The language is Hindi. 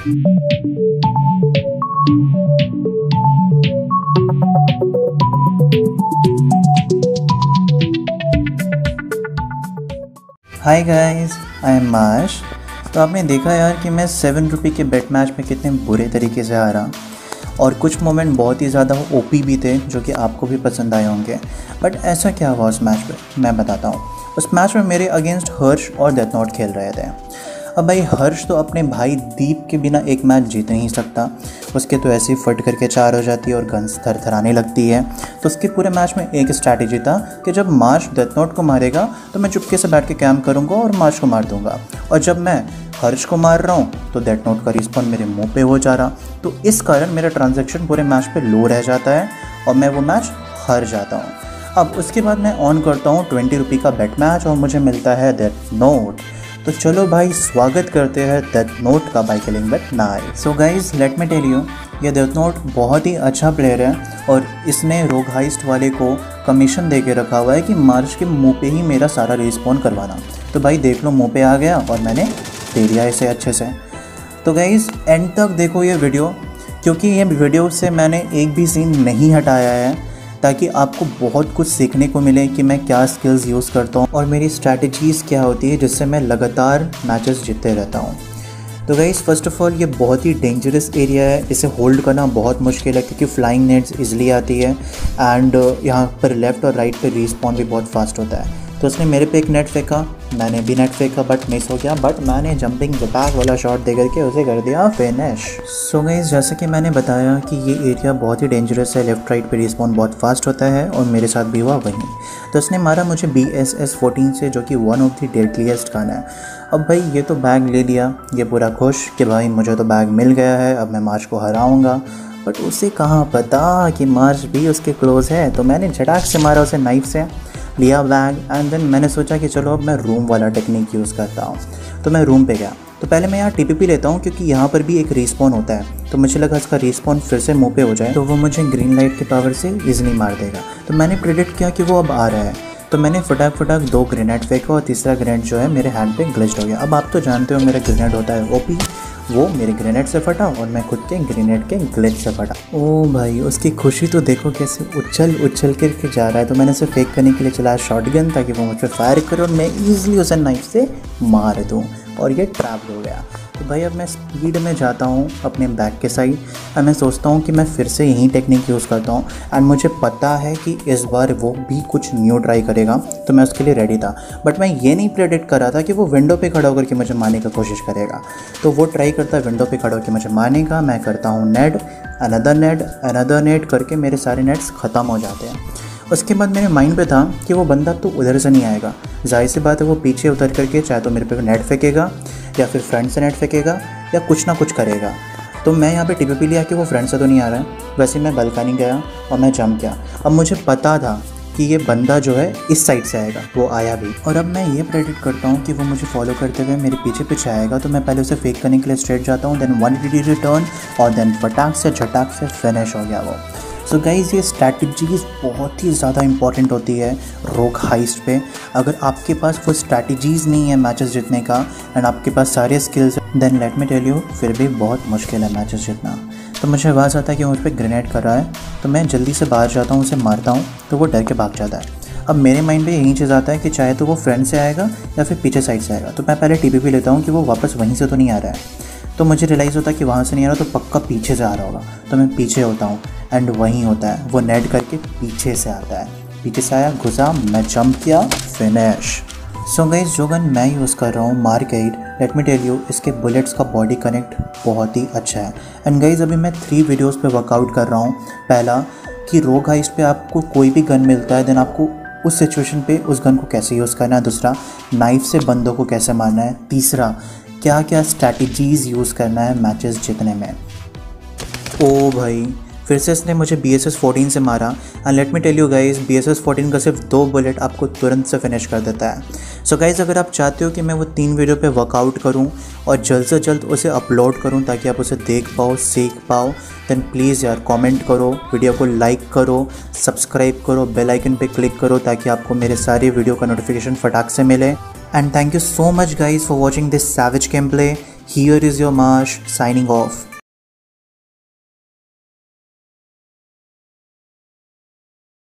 हाय गाइस आई एम माश तो आपने देखा यार कि मैं सेवन रुपी के बेट मैच में कितने बुरे तरीके से आ रहा और कुछ मोमेंट बहुत ही ज़्यादा ओपी भी थे, जो कि आपको भी पसंद आए होंगे। बट ऐसा क्या हुआ उस मैच में मैं बताता हूँ। उस मैच में मेरे अगेंस्ट हर्ष और डेथ नोट खेल रहे थे। अब भाई हर्ष तो अपने भाई दीप के बिना एक मैच जीत नहीं सकता। उसके तो ऐसे ही फट करके चार हो जाती है और गन्स थर थराने लगती है। तो उसके पूरे मैच में एक स्ट्रैटेजी था कि जब मार्च डेथ नोट को मारेगा तो मैं चुपके से बैठ के कैम्प करूँगा और मार्च को मार दूँगा। और जब मैं हर्ष को मार रहा हूँ तो डेथ नोट का रिस्पॉन्ड मेरे मुँह पे हो जा रहा। तो इस कारण मेरा ट्रांजेक्शन पूरे मैच पे लो रह जाता है और मैं वो मैच हार जाता हूँ। अब उसके बाद मैं ऑन करता हूँ ट्वेंटी रुपी का बेट मैच और मुझे मिलता है डेथ नोट तो चलो भाई, स्वागत करते हैं डेथ नोट का by killing bat knight so guys let me tell you ये डेथ नोट बहुत ही अच्छा प्लेयर है और इसने रोग हाइस्ट वाले को कमीशन दे के रखा हुआ है कि मार्च के मुँह पे ही मेरा सारा रिस्पॉन करवाना। तो भाई, देख लो, मुँह पे आ गया और मैंने दे दिया इसे अच्छे से। तो गाइज़ एंड तक देखो ये वीडियो क्योंकि ये वीडियो से मैंने एक भी सीन नहीं हटाया है। ताकि आपको बहुत कुछ सीखने को मिले कि मैं क्या स्किल्स यूज़ करता हूँ और मेरी स्ट्रैटेजीज़ क्या होती है जिससे मैं लगातार मैचेस जीतते रहता हूँ। तो गाइज़ फ़र्स्ट ऑफ़ ऑल ये बहुत ही डेंजरस एरिया है। इसे होल्ड करना बहुत मुश्किल है क्योंकि फ्लाइंग नेट्स इजली आती है एंड यहाँ पर लेफ़्ट और राइट पर रिस्पॉन्ड भी बहुत फास्ट होता है। तो उसने मेरे पे एक नेट फेंका। मैंने भी नेट फेंका बट मिस हो गया बट मैंने जंपिंग बैक वाला शॉट दे करके उसे कर दिया फिनिश सो गई जैसे कि मैंने बताया कि ये एरिया बहुत ही डेंजरस है लेफ़्ट राइट पे रिस्पॉन्ड बहुत फास्ट होता है और मेरे साथ भी हुआ वहीं। तो उसने मारा मुझे बी एस एस फोर्टीन से, जो कि वन ऑफ़ द डेडलीस्ट खाना है। अब भाई, ये तो बैग ले लिया, ये पूरा खुश कि भाई, मुझे तो बैग मिल गया है, अब मैं मार्च को हराऊँगा। बट उसे कहाँ पता कि मार्च भी उसके क्लोज़ है तो मैंने झटाक से मारा उसे नाइफ से। लिया बैग एंड देन मैंने सोचा कि चलो अब मैं रूम वाला टेक्निक यूज़ करता हूँ। तो मैं रूम पे गया। तो पहले मैं यहाँ टीपीपी लेता हूँ, क्योंकि यहाँ पर भी एक रिस्पॉन होता है। तो मुझे लगा इसका रिस्पॉन फिर से मुँह पे हो जाए तो वो मुझे ग्रीन लाइट के पावर से ईजिली मार देगा। तो मैंने प्रिडिक्ट किया कि वो अब आ रहा है। तो मैंने फटाक फटाक दो ग्रेनेड फेंका और तीसरा ग्रेनेड जो है मेरे हैंड पे ग्लिच्ड हो गया। अब आप तो जानते हो मेरा ग्रेनेड होता है ओपी वो मेरे ग्रेनेड से फटा और मैं खुद के ग्रेनेड के ग्लेट से फटा। ओ भाई, उसकी खुशी तो देखो कैसे उछल उछल करके जा रहा है। तो मैंने उसे फेंक करने के लिए चलाया शॉर्ट गन ताकि वो मुझ पर फायर करे और मैं ईजिली उसे नाइफ से मार दूँ। और ये ट्रैप हो गया। तो भाई अब मैं स्पीड में जाता हूँ अपने बैक के साइड और मैं सोचता हूँ कि मैं फिर से यही टेक्निक यूज़ करता हूँ। एंड मुझे पता है कि इस बार वो भी कुछ न्यू ट्राई करेगा तो मैं उसके लिए रेडी था। बट मैं ये नहीं प्रेडिक्ट कर रहा था कि वो विंडो पे खड़ा होकर के मुझे मारने का कोशिश करेगा। तो वो ट्राई करता है विंडो पे खड़ा होकर मुझे मारने का, मैं करता हूँ net another net another net करके मेरे सारे नेट्स ख़त्म हो जाते हैं। उसके बाद मेरे माइंड पे था कि वो बंदा तो उधर से नहीं आएगा। ज़ाहिर सी बात है वो पीछे उतर करके चाहे तो मेरे पे नेट फेंकेगा, या फिर फ्रंट से नेट फेंकेगा, या कुछ ना कुछ करेगा। तो मैं यहाँ पे टी पी लिया कि वो फ्रंट से तो नहीं आ रहा है। वैसे मैं बल्कनी गया और मैं जम गया अब मुझे पता था कि ये बंदा जो है इस साइड से आएगा, वो आया भी। और अब मैं ये प्रेडिक्ट करता हूँ कि वो मुझे फॉलो करते हुए मेरे पीछे पीछे आएगा। तो मैं पहले उसे फेक करने के लिए स्ट्रेट जाता हूँ देन वन डी रिटर्न और देन फटाक से, झटाक से फिनिश हो गया वो। सो so गाइज़ ये स्ट्रैटेजीज बहुत ही ज़्यादा इंपॉर्टेंट होती है रोक हाइस्ट पे। अगर आपके पास वो स्ट्रैटेजीज़ नहीं है मैचेस जीतने का एंड आपके पास सारे skills then let me tell you फिर भी बहुत मुश्किल है मैचेस जीतना। तो मुझे आवाज़ आता है कि मुझ पर ग्रेनेड कर रहा है। तो मैं जल्दी से बाहर जाता हूँ, उसे मारता हूँ तो वो डर के भाग जाता है। अब मेरे माइंड में यही चीज़ आता है कि चाहे तो वो फ्रंट से आएगा या फिर पीछे साइड से आएगा। तो मैं पहले टी लेता हूँ कि वो वापस वहीं से तो नहीं आ रहा है। तो मुझे रियलाइज़ होता है कि वहाँ से नहीं आ रहा तो पक्का पीछे से आ रहा होगा। तो मैं पीछे होता हूँ। एंड वहीं होता है। वो नेट करके पीछे से आता है। पीछे से आया घुसा मैं जंप किया फिनिश सो गई जो गन मैं यूज़ कर रहा हूँ market let me tell you इसके बुलेट्स का बॉडी कनेक्ट बहुत ही अच्छा है। एंड गाइज़ अभी मैं थ्री वीडियोस पे वर्कआउट कर रहा हूँ। पहला, कि रोग हाइस पे आपको कोई भी गन मिलता है देन आपको उस सिचुएशन पे उस गन को कैसे यूज़ करना है। दूसरा नाइफ से बंदों को कैसे मारना है। तीसरा क्या क्या स्ट्रैटेजीज़ यूज़ करना है मैचेस जीतने में। ओ भाई फिर से इसने मुझे बी एस एस फोर्टीन से मारा। And let me tell you guys B S S fourteen का सिर्फ़ दो बुलेट आपको तुरंत से फिनिश कर देता है। सो so गाइज़ अगर आप चाहते हो कि मैं वो तीन वीडियो पे वर्कआउट करूँ और जल्द से जल्द उसे अपलोड करूँ ताकि आप उसे देख पाओ, सीख पाओ देन प्लीज़ यार कमेंट करो वीडियो को लाइक करो सब्सक्राइब करो बेल आइकन पे क्लिक करो ताकि आपको मेरे सारे वीडियो का नोटिफिकेशन फटाक से मिले। And thank you so much guys for watching this savage game play here is your Marsh signing off